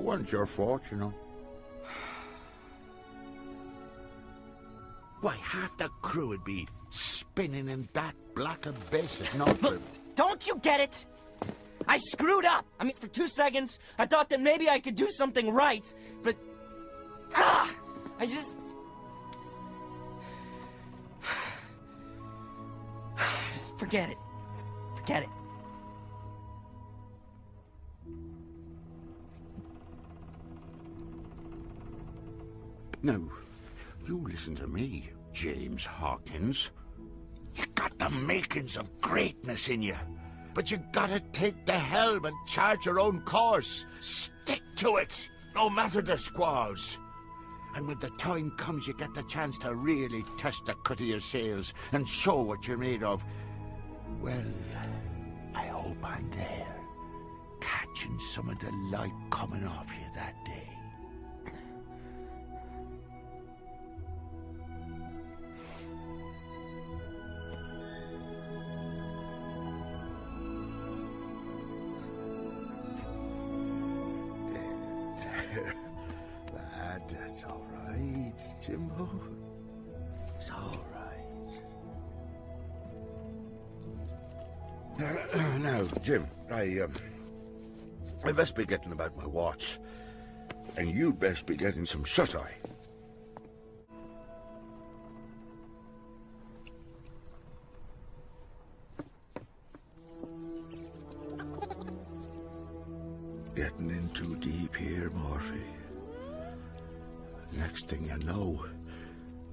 wasn't your fault, you know. Why, half the crew would be spinning in that black abyss if not for... Don't you get it? I screwed up! I mean, for two seconds, I thought that maybe I could do something right, but... Ah! I just... just forget it. Forget it. Now, you listen to me, James Hawkins. You got the makings of greatness in you. But you gotta take the helm and chart your own course. Stick to it, no matter the squalls. And when the time comes, you get the chance to really test the cut of your sails and show what you're made of. Well, I hope I'm there, catching some of the light coming off you that day. That's all right, Jimbo. It's all right. now, Jim, I, um, I best be getting about my watch. And you'd best be getting some shut-eye. Getting in too deep here, Morphy. Next thing you know,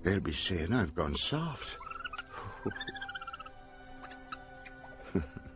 they'll be saying I've gone soft.